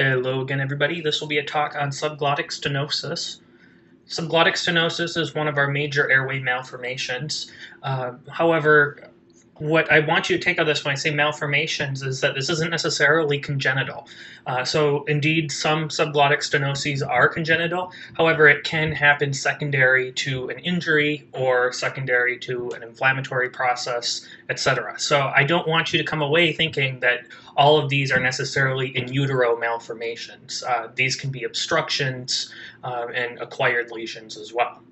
Hello again, everybody. This will be a talk on subglottic stenosis. Subglottic stenosis is one of our major airway malformations. Uh, however, what I want you to take out of this when I say malformations is that this isn't necessarily congenital. Uh, so indeed, some subglottic stenoses are congenital. However, it can happen secondary to an injury or secondary to an inflammatory process, etc. So I don't want you to come away thinking that all of these are necessarily in utero malformations. Uh, these can be obstructions uh, and acquired lesions as well.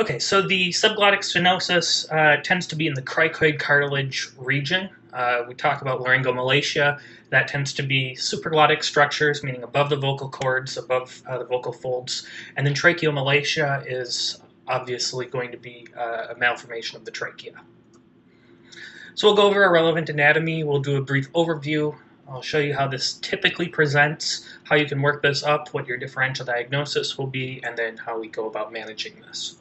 Okay, so the subglottic stenosis uh, tends to be in the cricoid cartilage region. Uh, we talk about laryngomalacia. That tends to be supraglottic structures, meaning above the vocal cords, above uh, the vocal folds. And then tracheomalacia is obviously going to be uh, a malformation of the trachea. So we'll go over our relevant anatomy. We'll do a brief overview. I'll show you how this typically presents, how you can work this up, what your differential diagnosis will be, and then how we go about managing this.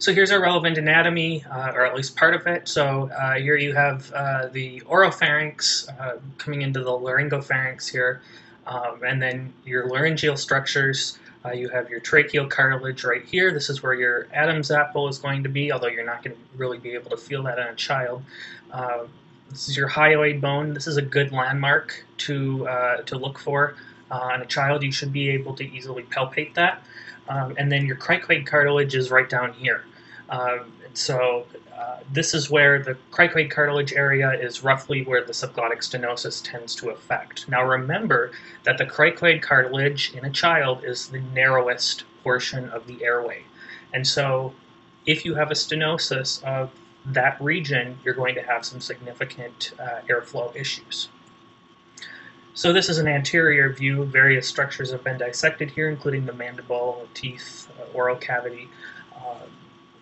So here's our relevant anatomy, uh, or at least part of it. So uh, here you have uh, the oropharynx uh, coming into the laryngopharynx here, um, and then your laryngeal structures. Uh, you have your tracheal cartilage right here. This is where your Adam's apple is going to be, although you're not going to really be able to feel that in a child. This is your hyoid bone. This is a good landmark to, to look for. On a child, you should be able to easily palpate that. Um, and then your cricoid cartilage is right down here. Um, so uh, this is where the cricoid cartilage area is roughly where the subglottic stenosis tends to affect. Now remember that the cricoid cartilage in a child is the narrowest portion of the airway. And so if you have a stenosis of that region, you're going to have some significant uh, airflow issues. So this is an anterior view. Various structures have been dissected here, including the mandible, teeth, uh, oral cavity, uh,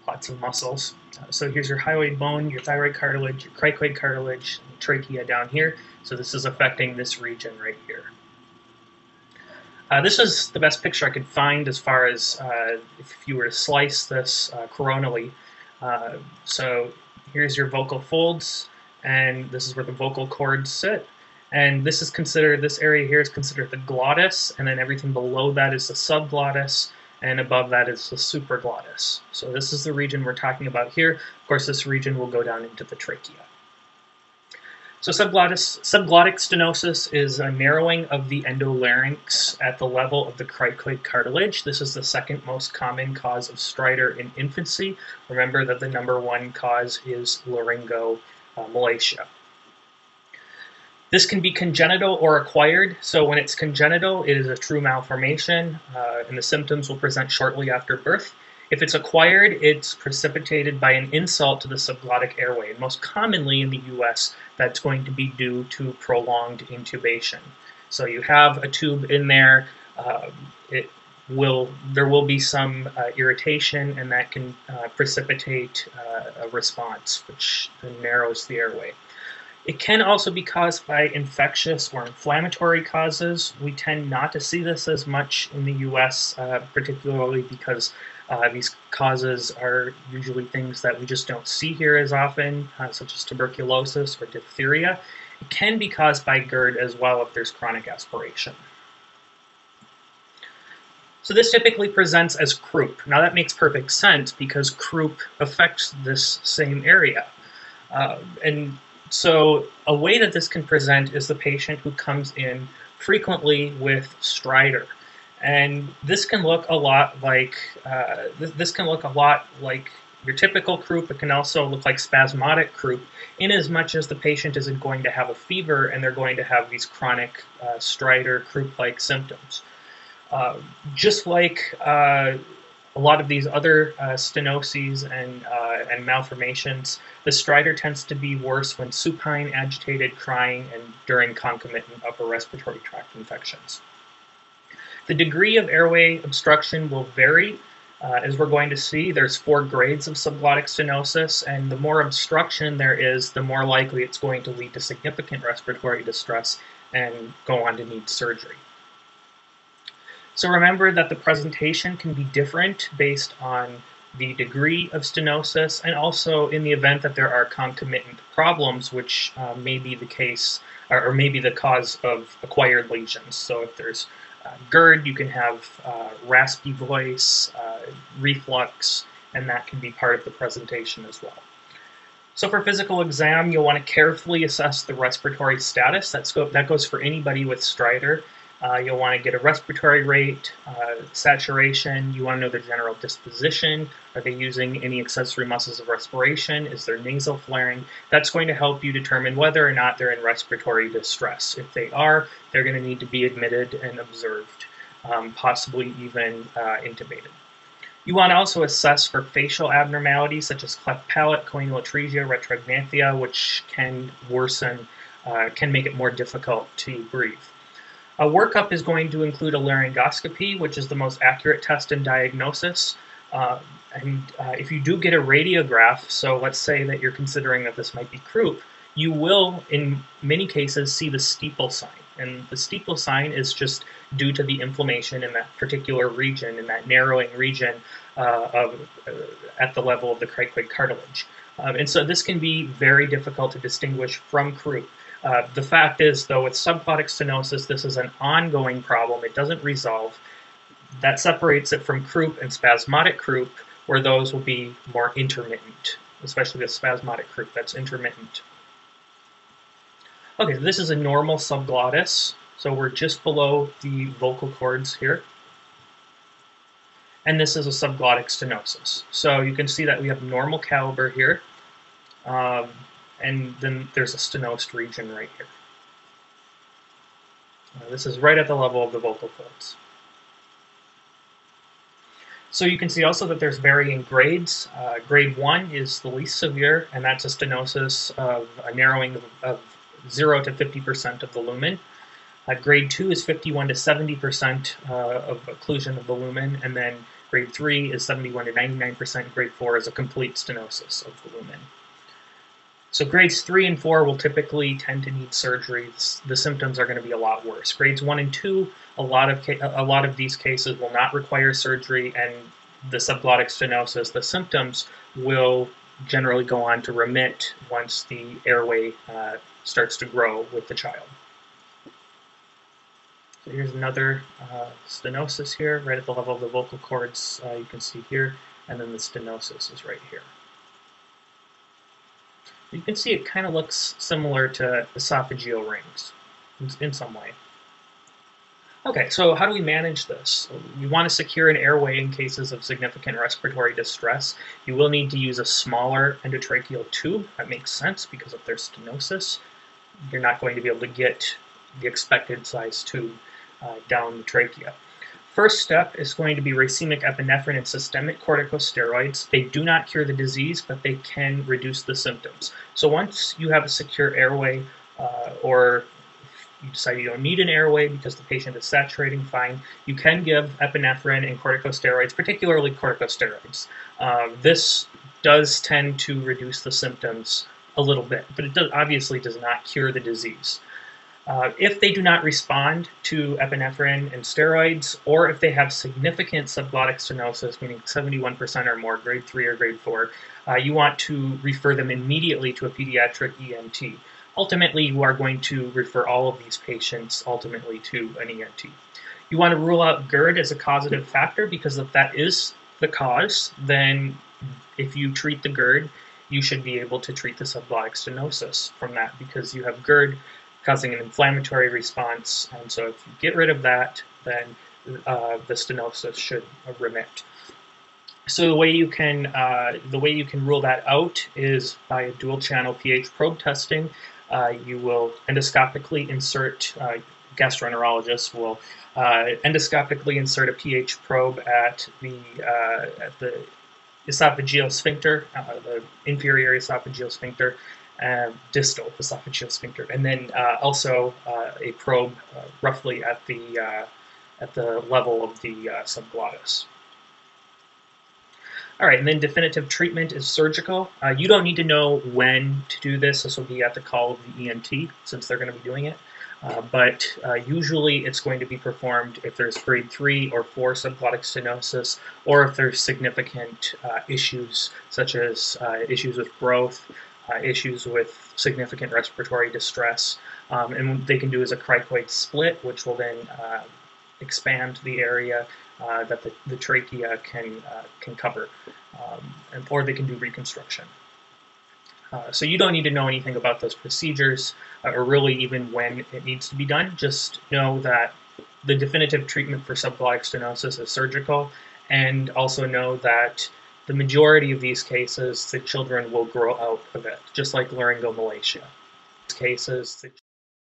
lots of muscles. Uh, so here's your hyoid bone, your thyroid cartilage, your cricoid cartilage, trachea down here. So this is affecting this region right here. Uh, this is the best picture I could find as far as uh, if you were to slice this uh, coronally. Uh, so here's your vocal folds, and this is where the vocal cords sit. And this is considered, this area here is considered the glottis, and then everything below that is the subglottis, and above that is the supraglottis. So this is the region we're talking about here. Of course, this region will go down into the trachea. So subglottis, subglottic stenosis is a narrowing of the endolarynx at the level of the cricoid cartilage. This is the second most common cause of stridor in infancy. Remember that the number one cause is laryngomalacia. This can be congenital or acquired. So when it's congenital, it is a true malformation, uh, and the symptoms will present shortly after birth. If it's acquired, it's precipitated by an insult to the subglottic airway. And most commonly in the US, that's going to be due to prolonged intubation. So you have a tube in there, uh, it will there will be some uh, irritation, and that can uh, precipitate uh, a response, which narrows the airway. It can also be caused by infectious or inflammatory causes. We tend not to see this as much in the US, uh, particularly because uh, these causes are usually things that we just don't see here as often, uh, such as tuberculosis or diphtheria. It can be caused by GERD as well if there's chronic aspiration. So this typically presents as croup. Now that makes perfect sense because croup affects this same area. Uh, and so a way that this can present is the patient who comes in frequently with stridor. And this can look a lot like, uh, this, this can look a lot like your typical croup. It can also look like spasmodic croup in as much as the patient isn't going to have a fever and they're going to have these chronic uh, stridor croup-like symptoms. Uh, just like uh, a lot of these other uh, stenoses and, uh, and malformations, the stridor tends to be worse when supine, agitated, crying, and during concomitant upper respiratory tract infections. The degree of airway obstruction will vary. Uh, as we're going to see, there's four grades of subglottic stenosis, and the more obstruction there is, the more likely it's going to lead to significant respiratory distress and go on to need surgery. So remember that the presentation can be different based on the degree of stenosis, and also in the event that there are concomitant problems, which uh, may be the case or, or, may be the cause of acquired lesions. So if there's uh, GERD, you can have uh, raspy voice, uh, reflux, and that can be part of the presentation as well. So for physical exam, you'll want to carefully assess the respiratory status. That's go that goes for anybody with stridor. Uh, you'll want to get a respiratory rate, uh, saturation. You want to know their general disposition. Are they using any accessory muscles of respiration? Is there nasal flaring? That's going to help you determine whether or not they're in respiratory distress. If they are, they're going to need to be admitted and observed, um, possibly even uh, intubated. You want to also assess for facial abnormalities such as cleft palate, choanal retrognathia, which can worsen, uh, can make it more difficult to breathe. A workup is going to include a laryngoscopy, which is the most accurate test and diagnosis. Uh, and uh, if you do get a radiograph, so let's say that you're considering that this might be croup, you will, in many cases, see the steeple sign. And the steeple sign is just due to the inflammation in that particular region, in that narrowing region uh, of, uh, at the level of the cricoid cartilage. Um, and so this can be very difficult to distinguish from croup. Uh, the fact is, though, with subglottic stenosis, this is an ongoing problem. It doesn't resolve. That separates it from croup and spasmodic croup, where those will be more intermittent, especially the spasmodic croup that's intermittent. Okay, so this is a normal subglottis, so we're just below the vocal cords here. And this is a subglottic stenosis. So you can see that we have normal caliber here. Um, and then there's a stenosed region right here. Uh, this is right at the level of the vocal folds. So you can see also that there's varying grades. Uh, grade 1 is the least severe, and that's a stenosis of a narrowing of, of 0 to 50% of the lumen. Uh, grade 2 is 51 to 70% uh, of occlusion of the lumen, and then grade 3 is 71 to 99%, grade 4 is a complete stenosis of the lumen. So grades three and four will typically tend to need surgery. The symptoms are going to be a lot worse. Grades one and two, a lot of a lot of these cases will not require surgery, and the subglottic stenosis, the symptoms will generally go on to remit once the airway uh, starts to grow with the child. So here's another uh, stenosis here, right at the level of the vocal cords. Uh, you can see here, and then the stenosis is right here. You can see it kind of looks similar to esophageal rings in some way. Okay, so how do we manage this? You want to secure an airway in cases of significant respiratory distress. You will need to use a smaller endotracheal tube. That makes sense because if there's stenosis, you're not going to be able to get the expected size tube uh, down the trachea. First step is going to be racemic epinephrine and systemic corticosteroids. They do not cure the disease, but they can reduce the symptoms. So once you have a secure airway, uh, or you decide you don't need an airway because the patient is saturating fine, you can give epinephrine and corticosteroids, particularly corticosteroids. Uh, this does tend to reduce the symptoms a little bit, but it does, obviously does not cure the disease. Uh, if they do not respond to epinephrine and steroids, or if they have significant subglottic stenosis, meaning 71% or more, grade 3 or grade 4, uh, you want to refer them immediately to a pediatric ENT. Ultimately, you are going to refer all of these patients ultimately to an ENT. You want to rule out GERD as a causative factor because if that is the cause, then if you treat the GERD, you should be able to treat the subglottic stenosis from that because you have GERD causing an inflammatory response. And so if you get rid of that, then uh, the stenosis should remit. So the way you can uh, the way you can rule that out is by a dual channel pH probe testing. Uh, you will endoscopically insert uh, gastroenterologists will uh, endoscopically insert a pH probe at the uh, at the esophageal sphincter, the inferior esophageal sphincter, uh, distal esophageal sphincter, and then uh, also uh, a probe uh, roughly at the uh, at the level of the uh, subglottis. All right, and then definitive treatment is surgical. you don't need to know when to do this. This will be at the call of the ENT since they're going to be doing it. Uh, but uh, usually it's going to be performed if there's grade 3 or 4 subglottic stenosis or if there's significant uh, issues such as uh, issues with growth, uh, issues with significant respiratory distress. Um, and they can do is a cricoid split, which will then uh, expand the area that the, the, trachea can, can cover. Um, and, or they can do reconstruction. Uh, so you don't need to know anything about those procedures uh, or really even when it needs to be done. Just know that the definitive treatment for subglottic stenosis is surgical and also know that the majority of these cases, the children will grow out of it, just like laryngomalacia. Cases,